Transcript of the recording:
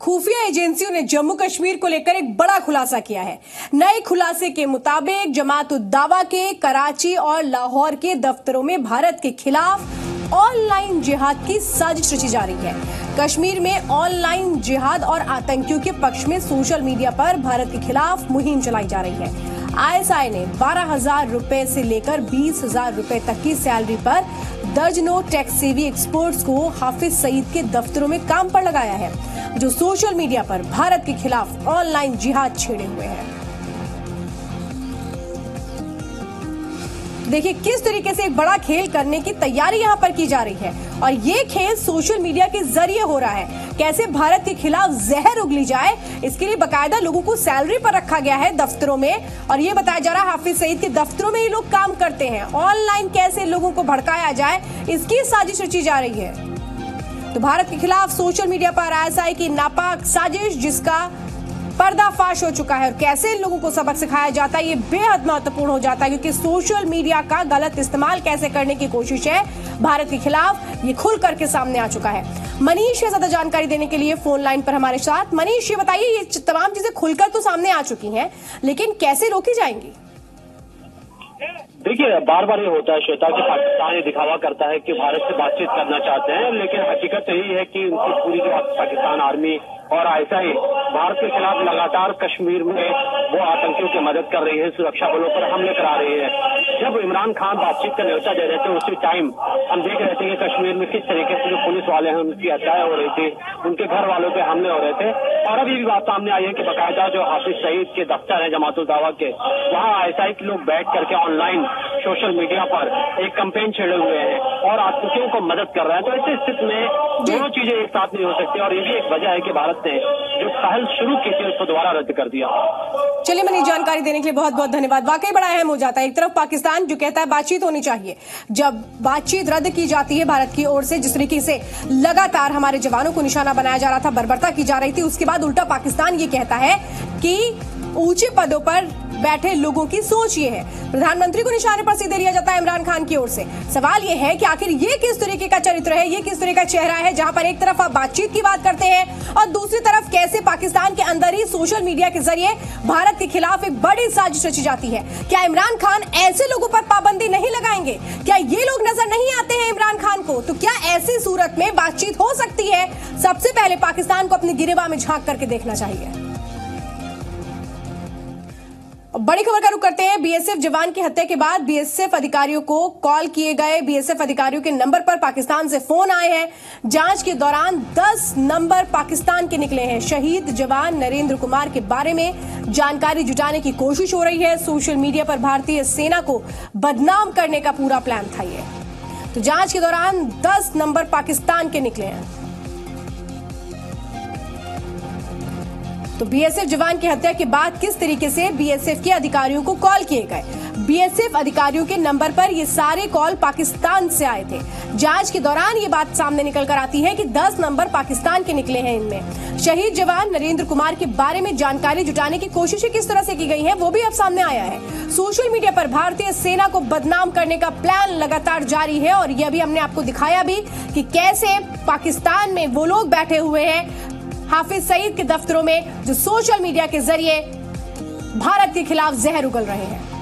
खुफिया एजेंसियों ने जम्मू कश्मीर को लेकर एक बड़ा खुलासा किया है। नए खुलासे के मुताबिक जमात उद्दावा के, कराची और लाहौर के दफ्तरों में भारत के खिलाफ ऑनलाइन जिहाद की साजिश रची जा रही है। कश्मीर में ऑनलाइन जिहाद और आतंकियों के पक्ष में सोशल मीडिया पर भारत के खिलाफ मुहिम चलाई जा रही है। आईएसआई ने बारह हज़ार रुपए से लेकर बीस हज़ार रुपए तक की सैलरी पर दर्जनों टैक्स सेवी एक्सपर्ट्स को हाफिज सईद के दफ्तरों में काम पर लगाया है। जो सोशल मीडिया पर भारत के खिलाफ ऑनलाइन जिहाद छेड़े हुए हैं। देखिए, किस तरीके से एक बड़ा खेल करने की तैयारी यहाँ पर की जा रही है और ये खेल सोशल मीडिया के ज़रिए हो रहा है। कैसे भारत के खिलाफ जहर उगली जाए, इसके लिए बकायदा लोगों को सैलरी पर रखा गया है दफ्तरों में। और ये बताया जा रहा है, हाफिज सईद, के दफ्तरों में ही लोग काम करते हैं। ऑनलाइन कैसे लोगों को भड़काया जाए, इसकी साजिश रची जा रही है। तो भारत के खिलाफ सोशल मीडिया पर आईएसआई की नापाक साजिश, जिसका पर्दाफाश हो चुका है। और कैसे इन लोगों को सबक सिखाया जाता है, ये बेहद महत्वपूर्ण हो जाता है, क्योंकि सोशल मीडिया का गलत इस्तेमाल कैसे करने की कोशिश है, भारत के खिलाफ ये खुल करके सामने आ चुका है। मनीष है ज़्यादा जानकारी देने के लिए फ़ोन लाइन पर हमारे साथ। मनीष, ये बताइए, ये तमाम चीज़ें खुलकर तो सामने आ चुकी हैं, लेकिन कैसे रोकी जाएँगी? देखिए, बार बार ये होता है श्वेता कि पाकिस्तान ये दिखावा करता है कि भारत से बातचीत करना चाहते हैं, लेकिन हकीकत यही है कि उनकी पूरी जो पाकिस्तान आर्मी और ऐसा ही भारत के खिलाफ लगातार कश्मीर में वो आतंकियों की मदद कर रही है सुरक्षा बलों पर हमले करा रही है। जब इमरान खान बातचीत का न्यौता दे रहे थे उसी टाइम हम देख रहे थे कि कश्मीर में किस तरीके से जो पुलिस वाले हैं उनकी हत्याएँ हो रही थी उनके घर वालों पे हमले हो रहे थे। और अभी भी बात सामने आई है कि बाकायदा जो हाफिज सईद के दफ्तर है जमातुल दावा के वहाँ आईएसआई के लोग बैठ करके ऑनलाइन सोशल मीडिया पर एक कंपेन छेड़े हुए हैं और आतंकियों को मदद कर रहे हैं। तो ऐसी स्थिति में दोनों चीज़ें एक साथ नहीं हो सकती और ये भी एक वजह है कि भारत ने जो पहल शुरू की थी उसको दोबारा रद्द कर दिया। चलिए मनीष जानकारी देने के लिए बहुत बहुत धन्यवाद। वाकई बड़ा अहम हो जाता है। एक तरफ़ पाकिस्तान, जो कहता है बातचीत होनी चाहिए। जब बातचीत रद्द की जाती है भारत की ओर से, जिस तरीके से लगातार हमारे जवानों को निशाना बनाया जा रहा था, बर्बरता की जा रही थी, उसके बाद उल्टा पाकिस्तान ये कहता है कि ऊँचे पदों पर बैठे लोगों की सोच ये है। प्रधानमंत्री को निशाने पर सीधे लिया जाता है इमरान खान की ओर से। सवाल ये है कि आखिर ये किस तरीके का चरित्र है, ये किस तरह का चेहरा है, जहाँ पर एक तरफ़ आप बातचीत की बात करते हैं और दूसरी तरफ़ कैसे पाकिस्तान के अंदर ही सोशल मीडिया के ज़रिए भारत के खिलाफ एक बड़ी साजिश रची जाती है। क्या इमरान खान ऐसे लोगों पर पाबंदी नहीं लगाएँगे? क्या ये लोग नज़र नहीं आते हैं इमरान खान को? तो क्या ऐसी सूरत में बातचीत हो सकती है? सबसे पहले पाकिस्तान को अपनी गिरेबा में झाँक करके देखना चाहिए। बड़ी खबर का रुख करते हैं। बीएसएफ जवान की हत्या के बाद बीएसएफ अधिकारियों को कॉल किए गए। बीएसएफ अधिकारियों के नंबर पर पाकिस्तान से फ़ोन आए हैं। जाँच के दौरान 10 नंबर पाकिस्तान के निकले हैं। शहीद जवान नरेंद्र कुमार के बारे में जानकारी जुटाने की कोशिश हो रही है। सोशल मीडिया पर भारतीय सेना को बदनाम करने का पूरा प्लान था ये। तो जाँच के दौरान दस नंबर पाकिस्तान के निकले हैं। तो बीएसएफ जवान की हत्या के बाद किस तरीके से बीएसएफ के अधिकारियों को कॉल किए गए? बीएसएफ अधिकारियों के नंबर पर ये सारे कॉल पाकिस्तान से आए थे। जाँच के दौरान ये बात सामने निकल कर आती है कि 10 नंबर पाकिस्तान के निकले हैं इनमें। शहीद जवान नरेंद्र कुमार के बारे में जानकारी जुटाने की कोशिशें किस तरह से की गई है, वो भी अब सामने आया है। सोशल मीडिया पर भारतीय सेना को बदनाम करने का प्लान लगातार जारी है और ये भी हमने आपको दिखाया भी कि कैसे पाकिस्तान में वो लोग बैठे हुए हैं। हाफिज सईद के दफ्तरों में जो सोशल मीडिया के ज़रिए भारत के खिलाफ जहर उगल रहे हैं।